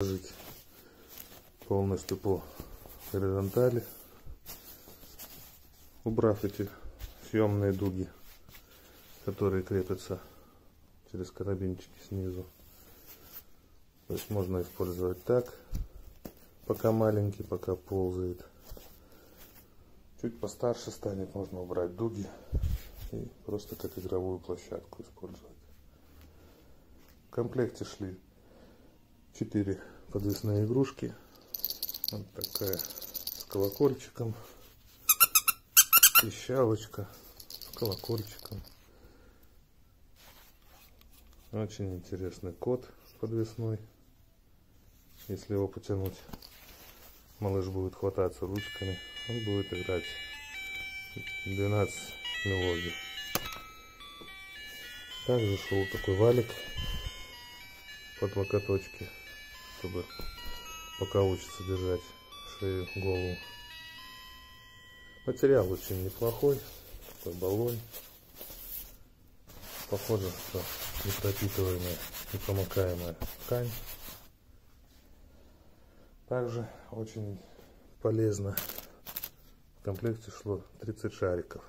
Ложить полностью по горизонтали, убрав эти съемные дуги, которые крепятся через карабинчики снизу. То есть можно использовать так, пока маленький, пока ползает. Чуть постарше станет, можно убрать дуги и просто как игровую площадку использовать. В комплекте шли 4 подвесные игрушки. Вот такая с колокольчиком. Пищалочка с колокольчиком. Очень интересный код подвесной. Если его потянуть, малыш будет хвататься ручками. Он будет играть 12 мелодий. Также шел такой валик под локоточки, чтобы пока учится держать шею, голову. Материал очень неплохой, такой баллон. Похоже, что непропитываемая, непромокаемая ткань. Также очень полезно в комплекте шло 30 шариков.